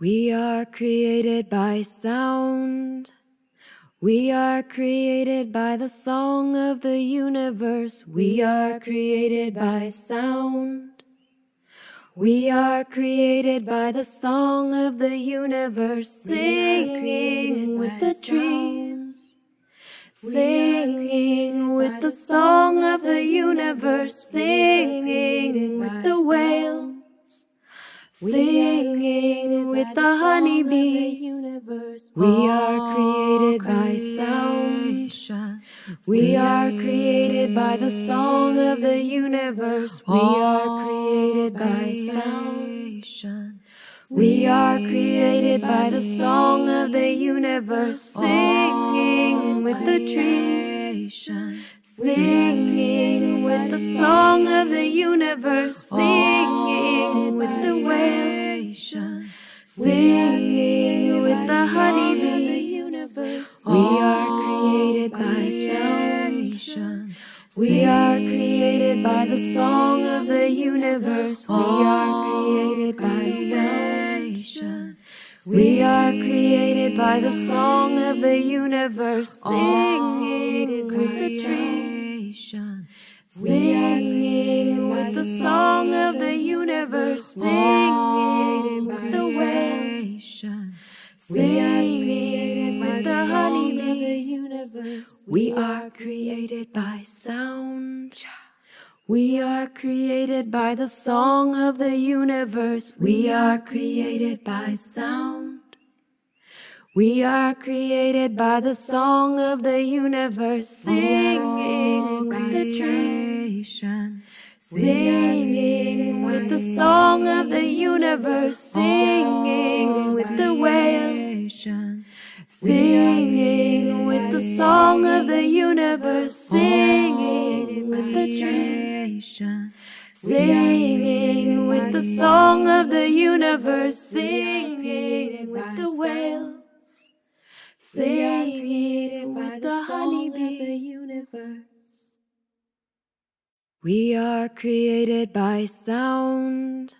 We are created by sound. We are created by the song of the universe. We are created by sound. We are created by the song of the universe, singing with the dreams, singing with the song of the universe, singing with the whales. Singing with the honeybees, we are created by sound. We are created by the song of the universe. We are created by sound. We are created by the song of the universe, singing with the trees, singing with the song of the universe, We are created by the song of the universe. We are created by sound. We are created by the song of the universe, singing with the trees, singing with the song of the universe, singing We are created by sound. We are created by the song of the universe. We are created by sound. We are created by the song of the universe, singing with the trees, singing with the song of the universe, singing with the waves, singing the song of the universe, singing with the trees, singing with the song of the universe, singing with the whales. Singing with the honeybee of the universe. We are created by sound.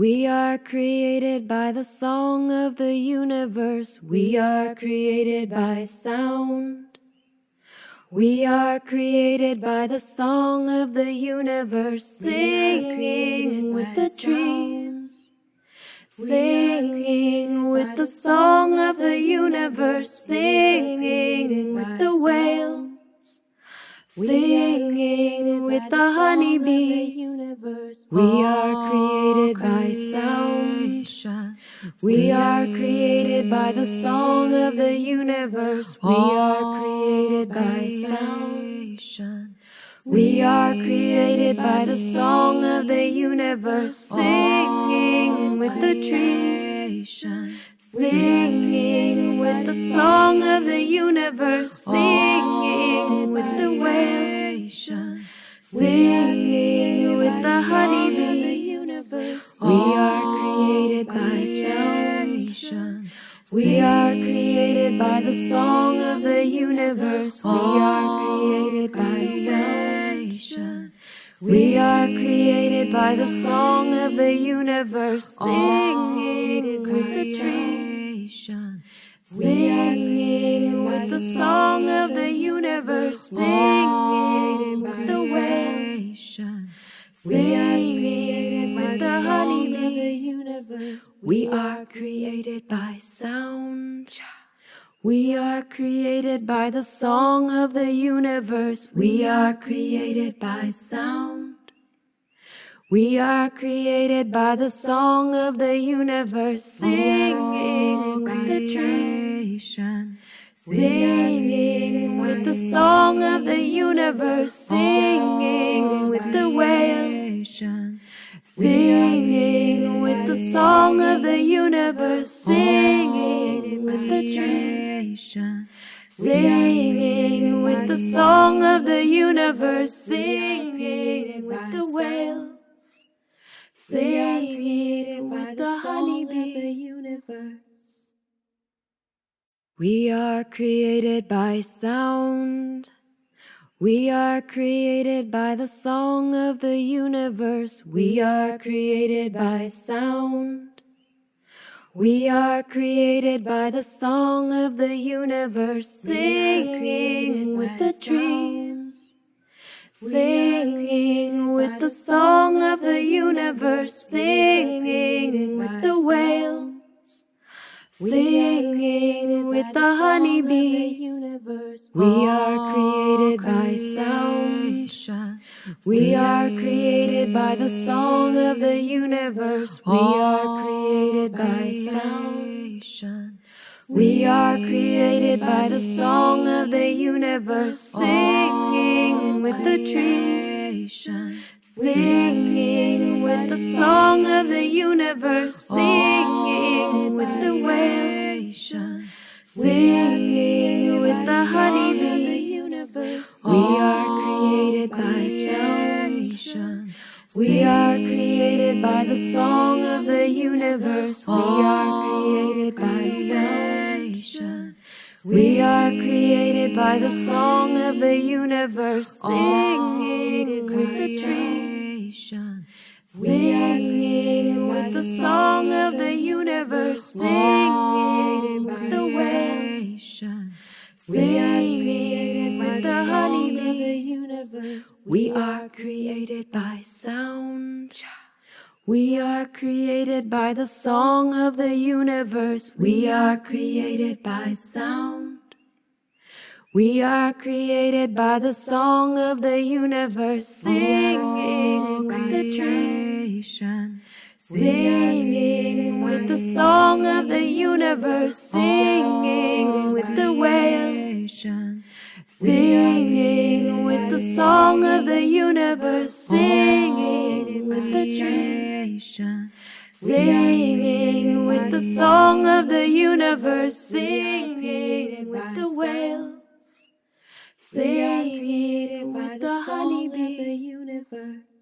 We are created by the song of the universe. We are created by sound. We are created by the song of the universe, singing with the dreams, singing with the song of the universe, singing with the whales, singing with the honeybees. We are created by sound. We are created by the song of the universe. We are created by sound. We are created by the song of the universe, singing with the trees, singing with the song of the universe, singing with the waves, singing with the honeybees. We are created by the song of the universe. We are created by sound. We are created by the song of the universe, singing with the trees, singing with the song of the universe, singing with the waves, singing with the honeybees. We are created by sound. We are created by the song of the universe. We are created by sound. We are created by the song of the universe, singing with the trees, singing with the song of the universe, singing universe, singing with the trees, singing with the song of the universe, singing with the whales. Singing with the honeybee the universe. We are created by sound. We are created by the song of the universe. We are created by sound. We are created by the song of the universe, singing with the trees, singing with the song of the universe, singing with the whales, singing with the honeybees. We are created by sound. We are created by the song of the universe. We are created by sound. We are created by the song of the universe, singing with the trees, singing with the song of the universe, singing with the whales, singing with the honeybees. We are We are created by the song of the universe. We are created by sound. We are created by the song of the universe, singing with the trees, singing with the song of the universe, singing with the waves, singing with the We are created by sound. We are created by the song of the universe. We are created by sound. We are created by the song of the universe, singing with the trees, singing with the song of the universe, singing with the whales, singing with the song of the universe, singing with the trees, singing with the song of the universe, singing with the whales. Singing with the honeybee of the universe.